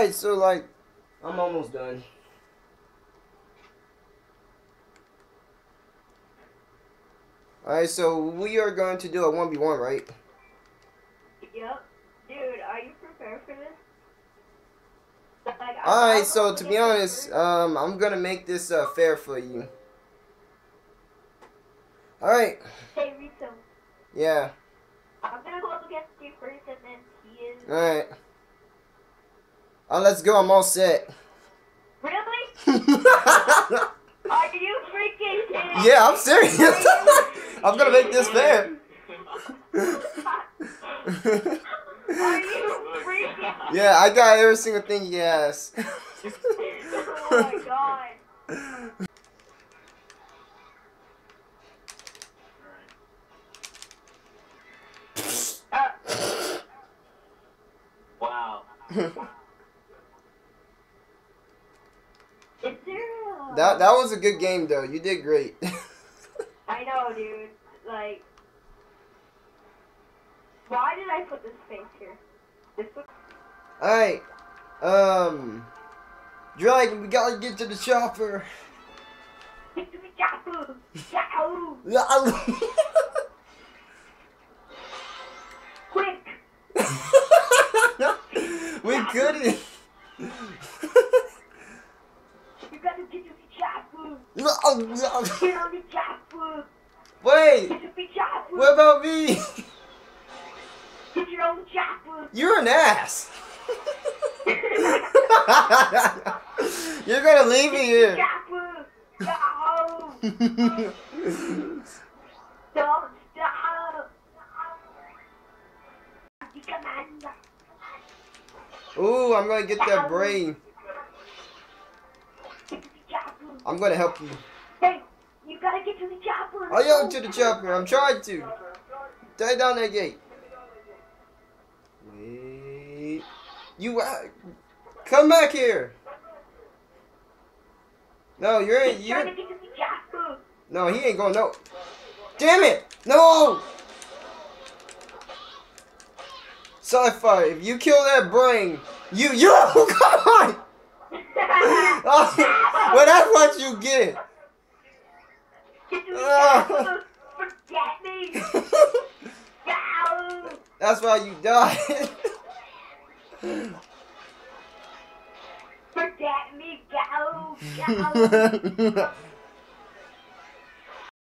Alright, so like, I'm almost done. Alright, so we are going to do a 1v1, right? Yep. Dude, are you prepared for this? Like, Alright, so gonna be honest, um, I'm gonna make this uh, fair for you. Alright, Hey, Rito, yeah, I'm gonna go up against you first, and then he is. alright. Oh, let's go, I'm all set. Really? Are you freaking kidding? yeah, I'm serious. I'm gonna make this fair. Are you freaking? yeah, I got every single thing he asked. oh my god. Wow. That that was a good game though. You did great. I know, dude. Like, why did I put this face here? This looks Alright. Um Dragon, we gotta get to the chopper. Yahoo! Yahoo! Quick! we couldn't. You gotta get to the Yahoo! Get on the! Wait, Get to the Yahoo! what about me? Get your own! You're an ass. You're gonna leave me here. No! Don't stop! Ooh, I'm gonna get that brain. I'm gonna help you. Hey, you gotta get to the chopper. I am to the chopper. I'm trying to. Tie down that gate. Wait. You uh, come back here. No, you're He's you're. trying to get to the chopper. No, he ain't going. No. Damn it! No. Sci-fi. If you kill that brain, you you come on. Oh, well, that's what you get. Get to the chopper. Forget me. No. That's why you died. Forget me. Go. Go.